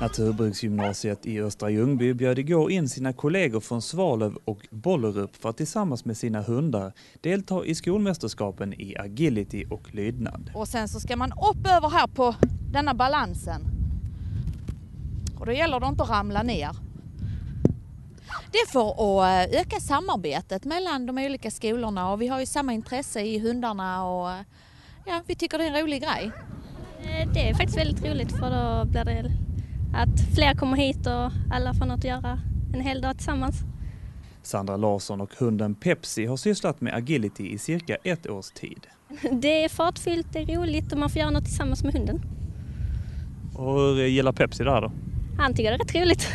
Naturbruksgymnasiet i Östra Ljungby bjöd igår in sina kollegor från Svalöv och Bollerup för att tillsammans med sina hundar delta i skolmästerskapen i agility och lydnad. Och sen så ska man upp över här på denna balansen. Och då gäller det inte att ramla ner. Det är för att eh, öka samarbetet mellan de olika skolorna och vi har ju samma intresse i hundarna och eh, ja, vi tycker det är en rolig grej. Eh, det är faktiskt väldigt roligt för då blir det att fler kommer hit och alla får något att göra en hel dag tillsammans. Sandra Larsson och hunden Pepsi har sysslat med agility i cirka ett års tid. Det är fartfyllt, det är roligt och man får göra något tillsammans med hunden. Och hur gillar Pepsi det här då? Han tycker det är rätt roligt.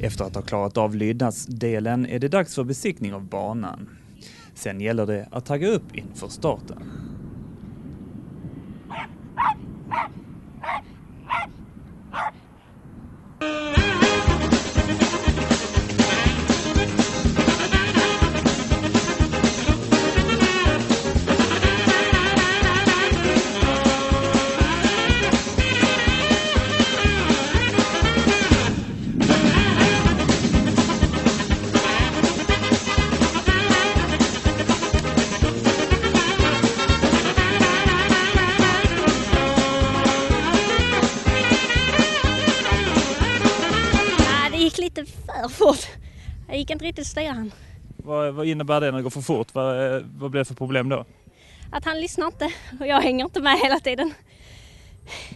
Efter att ha klarat av lydnadsdelen är det dags för besiktning av banan. Sen gäller det att tagga upp inför starten. Gick lite för fort. Jag gick inte riktigt styra han. Vad, vad innebär det när det går för fort? Vad, vad blir det för problem då? Att han lyssnar inte och jag hänger inte med hela tiden.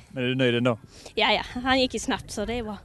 Men är du nöjd ändå? Ja, ja, han gick ju snabbt så det är bra.